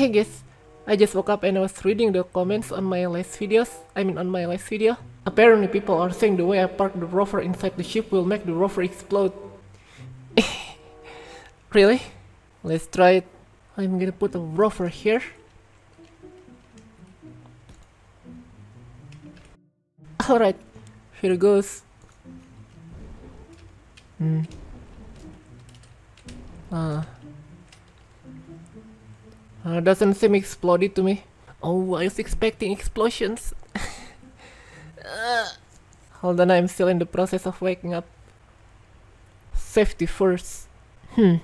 Hey guys, I just woke up and I was reading the comments on my last videos, I mean on my last video. Apparently people are saying the way I park the rover inside the ship will make the rover explode. really? Let's try it. I'm gonna put a rover here. Alright, here it goes. Hmm. Uh, uh, doesn't seem exploded to me. Oh, I was expecting explosions. uh, hold on, I'm still in the process of waking up. Safety first. Hmm.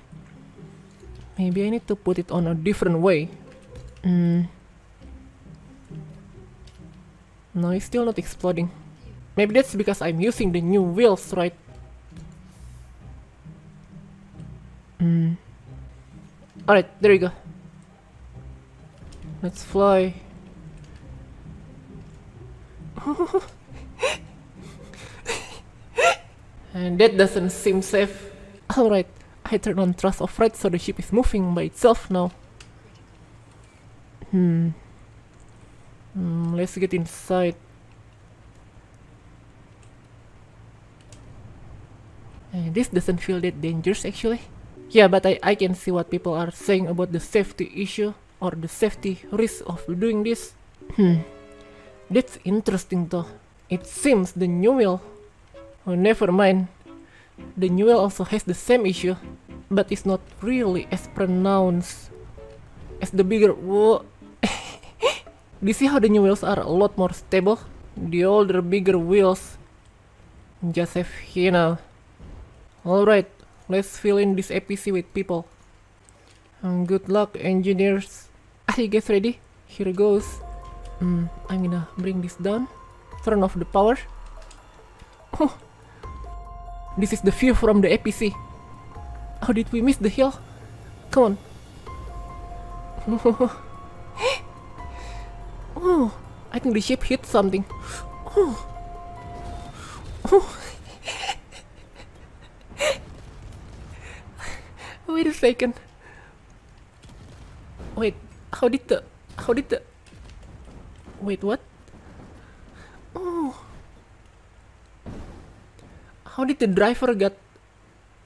Maybe I need to put it on a different way. Hmm. No, it's still not exploding. Maybe that's because I'm using the new wheels, right? Hmm. Alright, there you go. Let's fly. and that doesn't seem safe. Alright, I turn on thrust override so the ship is moving by itself now. Hmm. Hmm, let's get inside. And this doesn't feel that dangerous actually. Yeah, but I, I can see what people are saying about the safety issue or the safety risk of doing this. Hmm, that's interesting though. It seems the new wheel, oh never mind, the new wheel also has the same issue, but it's not really as pronounced as the bigger. Whoa. Do you see how the new wheels are a lot more stable? The older, bigger wheels just have, you know. Alright, let's fill in this APC with people. And good luck, engineers. You guys ready? Here goes. Mm, I'm gonna bring this down. Turn off the power. Oh, this is the view from the APC. How did we miss the hill? Come on. oh, I think the ship hit something. Oh. Oh. Wait a second. How did the... How did the... Wait, what? Oh. How did the driver get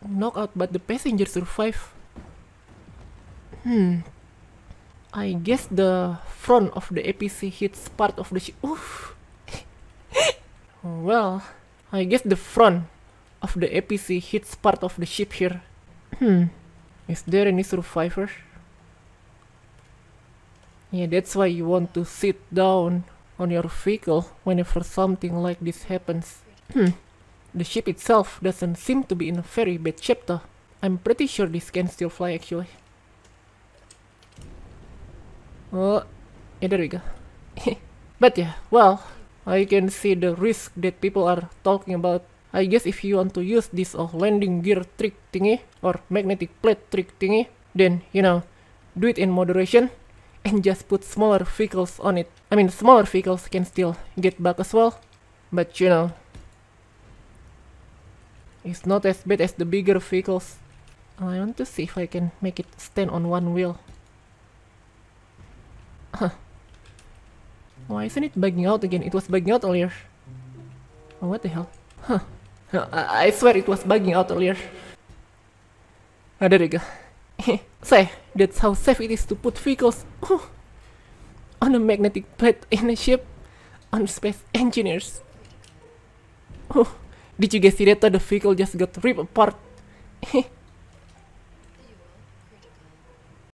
knocked out but the passenger survived? Hmm. I guess the front of the APC hits part of the ship. Oof. well, I guess the front of the APC hits part of the ship here. Hmm. Is there any survivor? Yeah, that's why you want to sit down on your vehicle whenever something like this happens. Hmm. The ship itself doesn't seem to be in a very bad shape though. I'm pretty sure this can still fly actually. Oh, yeah, there we go. but yeah, well, I can see the risk that people are talking about. I guess if you want to use this uh, landing gear trick thingy or magnetic plate trick thingy, then you know, do it in moderation and just put smaller vehicles on it. I mean, smaller vehicles can still get back as well, but you know, it's not as bad as the bigger vehicles. I want to see if I can make it stand on one wheel. Huh. Why isn't it bugging out again? It was bugging out earlier. Oh, what the hell? Huh. I, I swear it was bugging out earlier. Ah, there you go. Say, that's how safe it is to put vehicles on a magnetic plate in a ship on space engineers. Did you guys see that the vehicle just got ripped apart